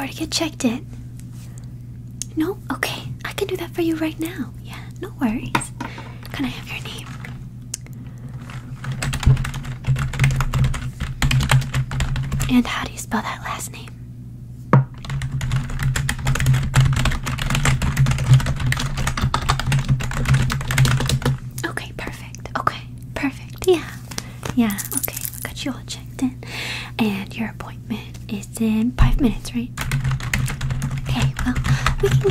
already get checked in? No? Okay, I can do that for you right now. Yeah, no worries. Can I have your name? And how do you spell that last name? Okay, perfect. Okay, perfect. Yeah. Yeah, okay. I got you all checked in. And your appointment is in five minutes, right? Okay, well,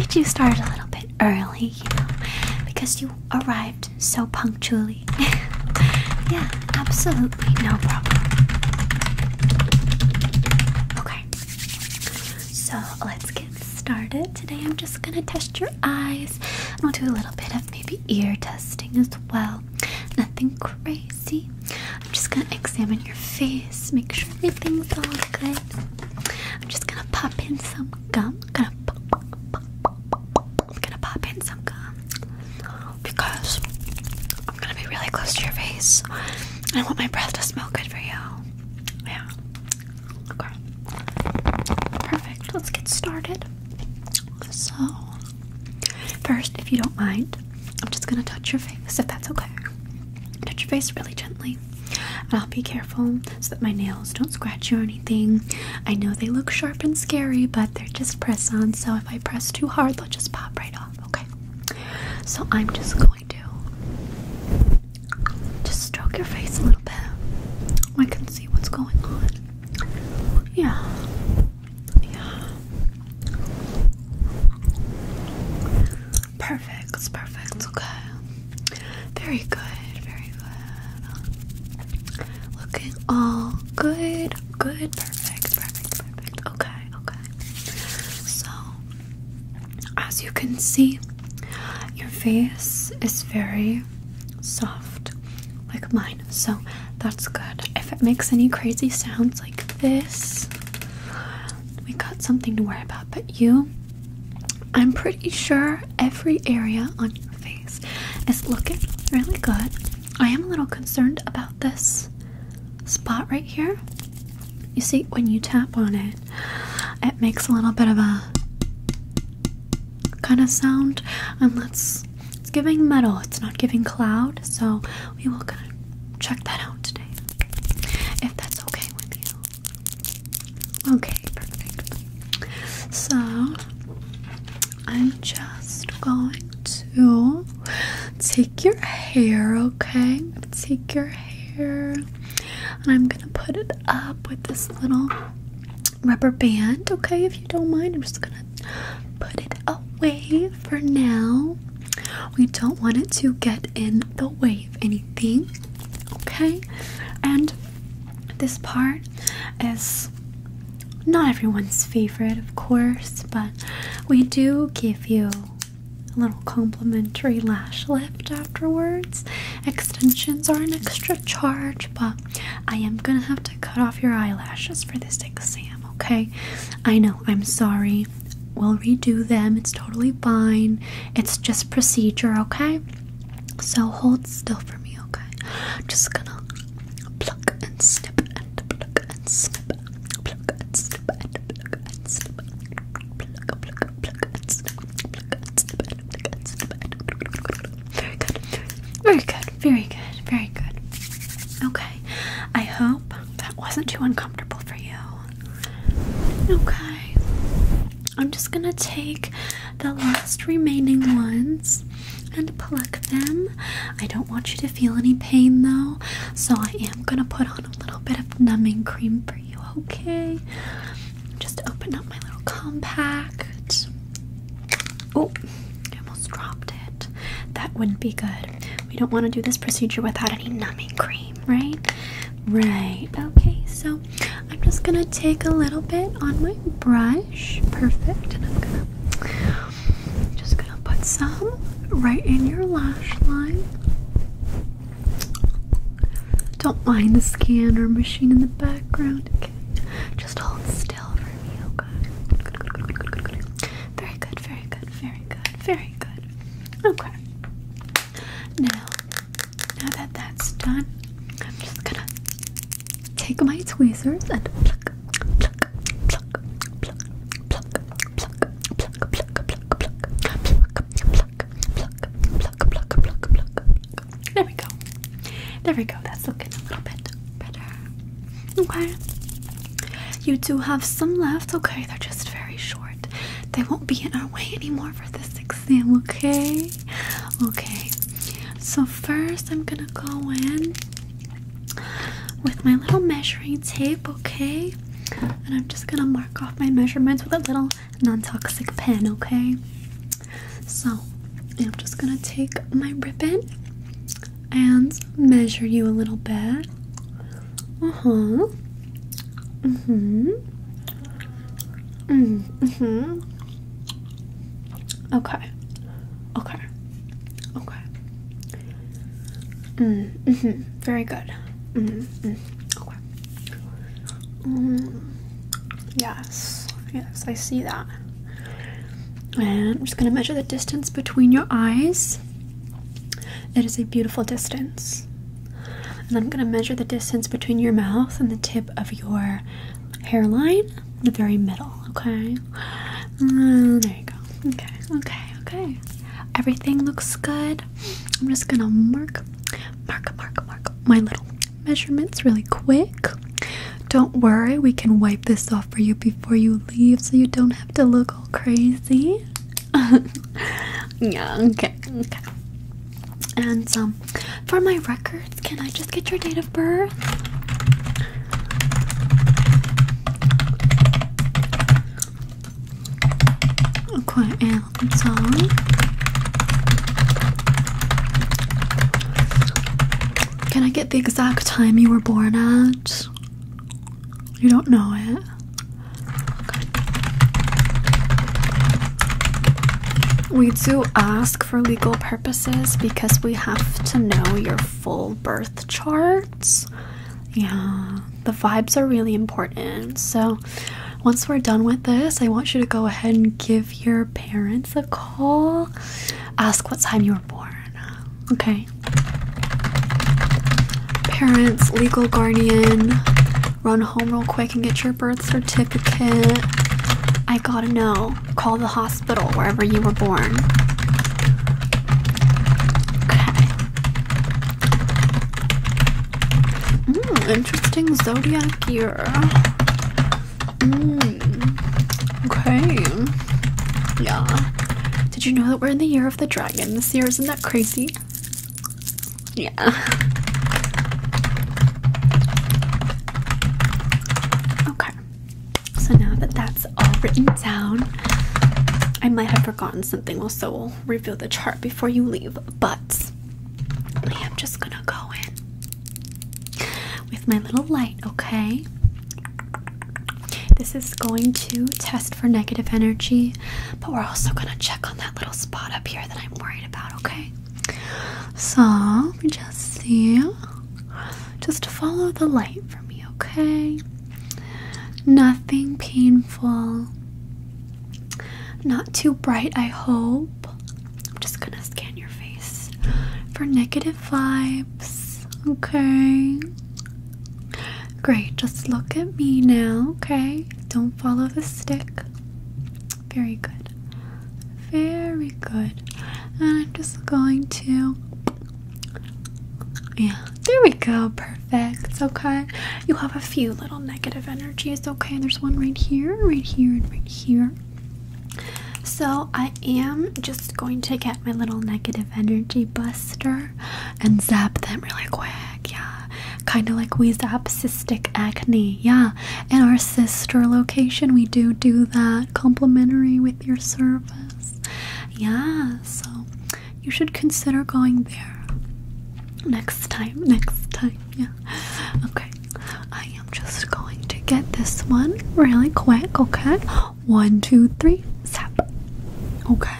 get you started a little bit early, you know, because you arrived so punctually. yeah, absolutely no problem. Okay, so let's get started. Today I'm just gonna test your eyes and we'll do a little bit of maybe ear testing as well. Nothing crazy. I'm just gonna examine your face, make sure everything's all good. I'm just gonna pop in some gum. Gonna pop, pop, pop, pop. I'm gonna pop in some gum because I'm gonna be really close to your face. I want my breath to smell good for you. Yeah. Okay. Perfect. Let's get started. So, first, if you don't mind, I'm just gonna touch your face if that's okay. Touch your face really gently. And I'll be careful so that my nails don't scratch you or anything. I know they look sharp and scary, but they're just press on, so if I press too hard, they'll just pop right off, okay? So I'm just going to just stroke your face a little bit. I can see what's going on. Yeah. Yeah. Perfect. It's perfect. Okay. Very good. Very good. All good. Good. Perfect. Perfect. Perfect. Okay. Okay. So, as you can see, your face is very soft, like mine. So that's good. If it makes any crazy sounds like this, we got something to worry about. But you, I'm pretty sure every area on your face is looking really good. I am a little concerned about this spot right here. You see, when you tap on it, it makes a little bit of a kind of sound, and that's it's giving metal. It's not giving cloud, so we will kind of check that out today, if that's okay with you. Okay, perfect. So I'm just going to take your hair, okay? Take your hair and I'm gonna put it up with this little rubber band, okay? If you don't mind, I'm just gonna put it away for now. We don't want it to get in the way of anything, okay? And this part is not everyone's favorite, of course, but we do give you a little complimentary lash lift afterwards. Extensions are an extra charge, but I am gonna have to cut off your eyelashes for this exam, okay? I know, I'm sorry. We'll redo them, it's totally fine. It's just procedure, okay? So hold still for me, okay? I'm Just gonna pluck and snip and pluck and snip, pluck and snip and pluck and snip, pluck, pluck, pluck and snip, pluck and snip and pluck and snip and very good, very good, very good, very good. Okay, I hope that wasn't too uncomfortable for you. Okay, I'm just gonna take the last remaining ones and pluck them. I don't want you to feel any pain though, so I am gonna put on a little bit of numbing cream for you, okay? Just open up my little compact. Oh, I almost dropped it. That wouldn't be good. We don't want to do this procedure without any numbing cream, right? Right. Okay, so I'm just gonna take a little bit on my brush. Perfect. And I'm gonna just gonna put some right in your lash line. Don't mind the scanner machine in the background. Okay. Just hold still for me, oh okay? Very good, very good, very good, very good. Okay. Now, now that that's done, I'm just gonna take my tweezers and pluck, There we go. That's looking a little bit better. Okay. You do have some left. Okay, they're just very short. They won't be in our way anymore for this exam, okay? Okay. So first I'm gonna go in with my little measuring tape, okay? And I'm just gonna mark off my measurements with a little non-toxic pen, okay? So I'm just gonna take my ribbon and measure you a little bit. Uh-huh. Mm-hmm. Mm-hmm. Okay. Okay. Okay. Mm, mm-hmm. Very good. Mm, mm. Okay. Mm. Yes. Yes, I see that. And I'm just going to measure the distance between your eyes. It is a beautiful distance. And I'm going to measure the distance between your mouth and the tip of your hairline, the very middle, okay? Uh, there you go. Okay, okay, okay. Everything looks good. I'm just going to mark, mark, mark, mark my little measurements really quick. Don't worry, we can wipe this off for you before you leave so you don't have to look all crazy. yeah, okay, okay. And um for my records, can I just get your date of birth? Okay, and can I get the exact time you were born at? You don't know it. We do ask for legal purposes because we have to know your full birth charts. Yeah, the vibes are really important. So, once we're done with this, I want you to go ahead and give your parents a call. Ask what time you were born. Okay. Parents, legal guardian, run home real quick and get your birth certificate. I gotta know. Call the hospital wherever you were born. Okay. Mm, interesting zodiac year. Mm, okay. Yeah. Did you know that we're in the year of the dragon this year? Isn't that crazy? Yeah. Written down, I might have forgotten something, so we'll review the chart before you leave. But I am just gonna go in with my little light, okay? This is going to test for negative energy, but we're also gonna check on that little spot up here that I'm worried about, okay? So, just see. Just follow the light for me, okay? Nothing painful. Not too bright, I hope. I'm just gonna scan your face for negative vibes, okay? Great, just look at me now, okay? Don't follow the stick. Very good. Very good. And I'm just going to. Yeah, there we go. Perfect. Okay. You have a few little negative energies, okay? There's one right here, right here, and right here. So I am just going to get my little negative energy buster and zap them really quick. Yeah, kind of like we zap cystic acne. Yeah, in our sister location, we do do that complimentary with your service. Yeah, so you should consider going there next time. Next time. Yeah. Okay. I am just going to get this one really quick. Okay. One, two, three. Zap. Okay.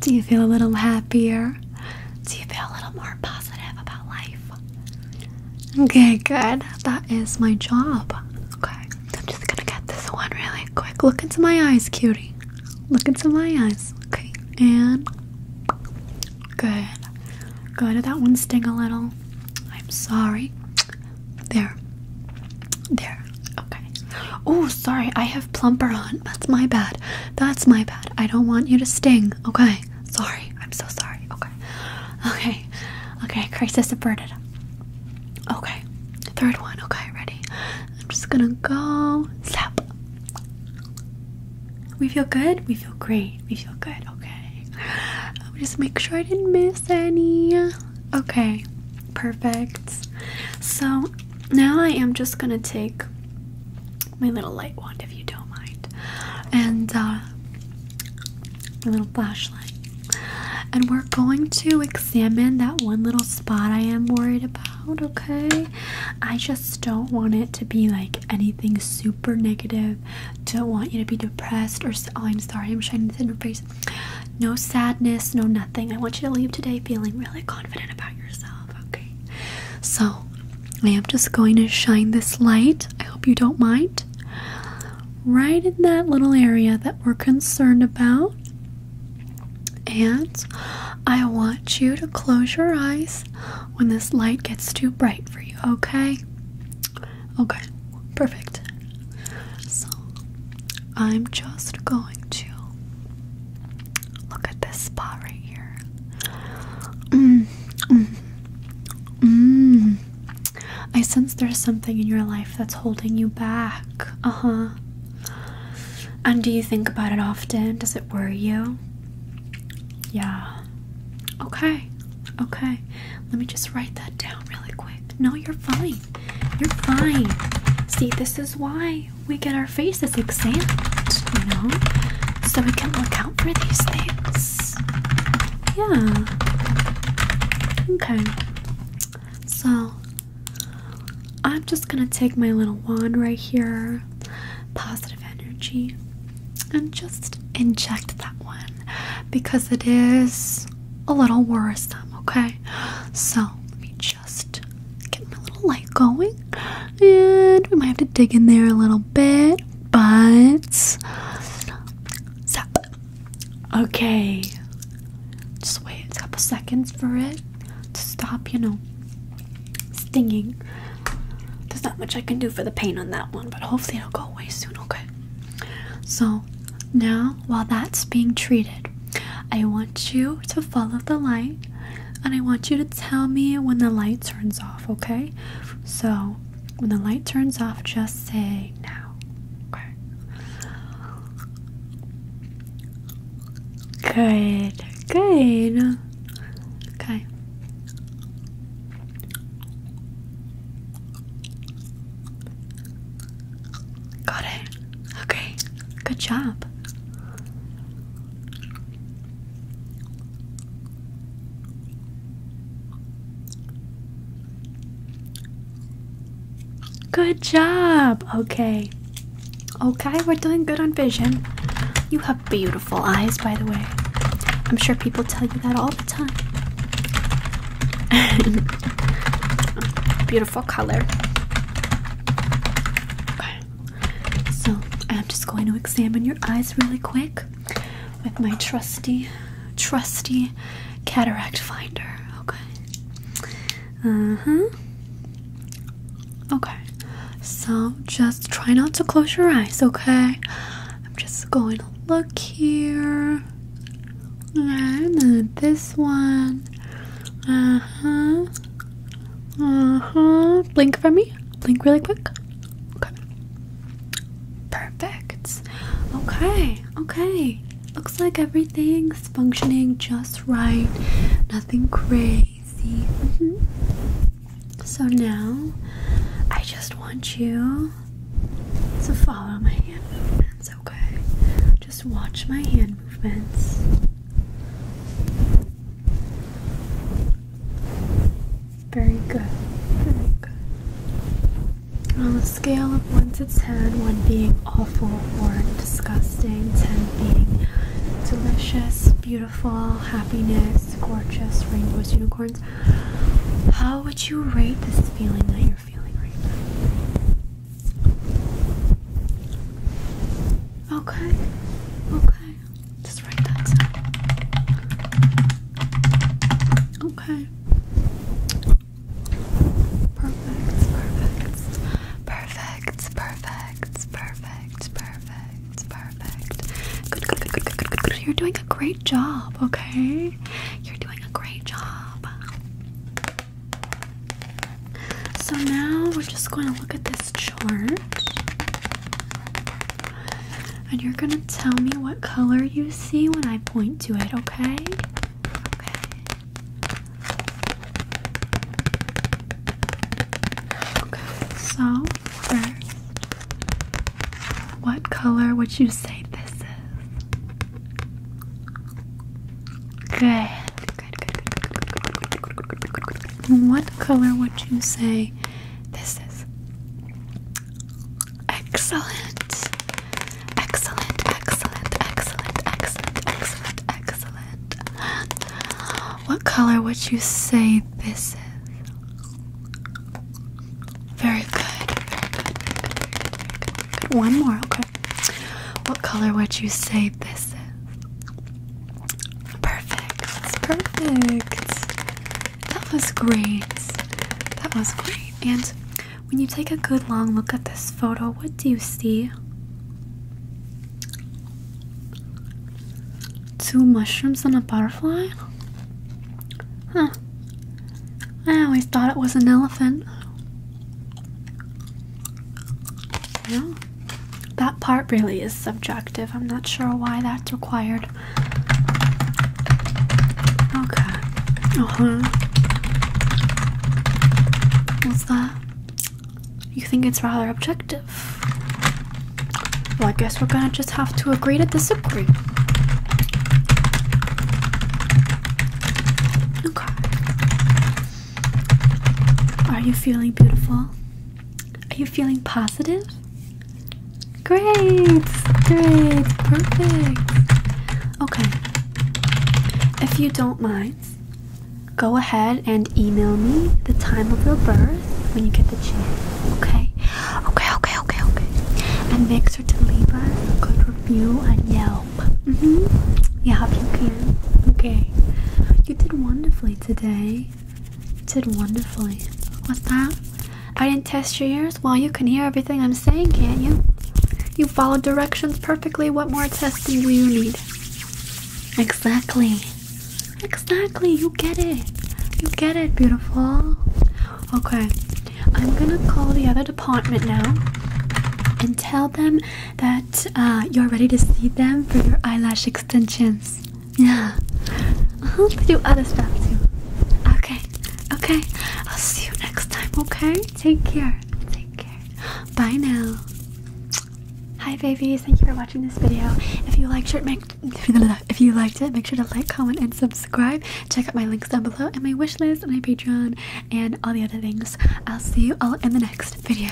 Do you feel a little happier? Do you feel a little more positive about life? Okay, good. That is my job. Okay. I'm just gonna get this one really quick. Look into my eyes, cutie. Look into my eyes. Okay. And good. Good. That one sting a little. I'm sorry. There. There. Okay. Oh, sorry. I have plumper on. That's my bad. That's my bad. I don't want you to sting. Okay. Sorry. I'm so sorry. Okay. Okay. Okay, crisis averted. Okay, third one. Okay, ready? I'm just gonna go. Zap. We feel good? We feel great. We feel good. Okay. Just make sure I didn't miss any. Okay, perfect. So now I am just gonna take my little light wand if you don't mind. And uh my little flashlight. And we're going to examine that one little spot I am worried about, okay? I just don't want it to be like anything super negative. Don't want you to be depressed or, oh, I'm sorry, I'm shining this in your face. No sadness, no nothing. I want you to leave today feeling really confident about yourself, okay? So, I am just going to shine this light. I hope you don't mind. Right in that little area that we're concerned about. And I want you to close your eyes when this light gets too bright for you, okay? Okay, perfect. So I'm just going spot right here. Mm, mm, mm. I sense there's something in your life that's holding you back. Uh huh. And do you think about it often? Does it worry you? Yeah. Okay. Okay. Let me just write that down really quick. No, you're fine. You're fine. See, this is why we get our faces examined, you know? So we can look out for these things. Yeah. Okay. So, I'm just gonna take my little wand right here, positive energy, and just inject that one because it is a little worrisome, okay? So, let me just get my little light going, and we might have to dig in there a little bit, but. Zap. Okay. Just wait a couple seconds for it to stop, you know, stinging. There's not much I can do for the pain on that one, but hopefully it'll go away soon, okay? So, now while that's being treated, I want you to follow the light and I want you to tell me when the light turns off, okay? So, when the light turns off, just say now. Okay. Good. Good. Okay. Got it. Okay. Good job. Good job. Okay. Okay, we're doing good on vision. You have beautiful eyes, by the way. I'm sure people tell you that all the time. beautiful color. So, I'm just going to examine your eyes really quick with my trusty, trusty cataract finder. Okay. Uh huh. Okay. So just try not to close your eyes, okay? I'm just going to look here. And then this one. Uh huh. Uh huh. Blink for me. Blink really quick. Okay. Perfect. Okay. Okay. Looks like everything's functioning just right. Nothing crazy. Mm -hmm. So now I just want you to follow my hand movements, okay? Just watch my hand movements. Very good. Very good. On a scale of 1 to 10, 1 being awful or disgusting, 10 being delicious, beautiful, happiness, gorgeous, rainbows, unicorns, how would you rate this feeling that you're feeling right now? Okay, okay, just write that down. Okay. Perfect, perfect, perfect, perfect, perfect, perfect, perfect. Good, good, good, good, good, good, good. You're doing a great job, okay? You're doing a great job. so now we're just going to look at this chart. And you're to tell me what color you see when I point to it, okay? Okay. Okay, so first, what color would you say this is? Good. Good, good, good, good, good, good, good, good, good, good, good, good. What color would you say would you say this is? Very good. One more, okay. What color would you say this is? Perfect. That's perfect. That was great. That was great. And when you take a good long look at this photo, what do you see? Two mushrooms and a butterfly? Huh. I always thought it was an elephant. Yeah. That part really is subjective. I'm not sure why that's required. Okay. Uh huh. What's that? You think it's rather objective? Well, I guess we're gonna just have to agree to disagree. Okay. Are you feeling beautiful? Are you feeling positive? Great! Great! Perfect! Okay. If you don't mind, go ahead and email me the time of your birth when you get the chance. Okay? Okay, okay, okay, okay. And make sure to leave us a good review on Yelp. Mm-hmm. Yeah, if you can. Okay. You did wonderfully today. You did wonderfully. What's that? I didn't test your ears? Well, you can hear everything I'm saying, can't you? You followed directions perfectly. What more testing do you need? Exactly. Exactly. You get it. You get it, beautiful. Okay. I'm gonna call the other department now and tell them that uh, you're ready to see them for your eyelash extensions. Yeah. Uh-huh. They do other stuff too. Okay. Okay. I'll see you next time, okay? Take care. Take care. Bye now. Hi babies, thank you for watching this video. If you liked it, make if you liked it, make sure to like, comment, and subscribe. Check out my links down below and my wish list and my Patreon and all the other things. I'll see you all in the next video.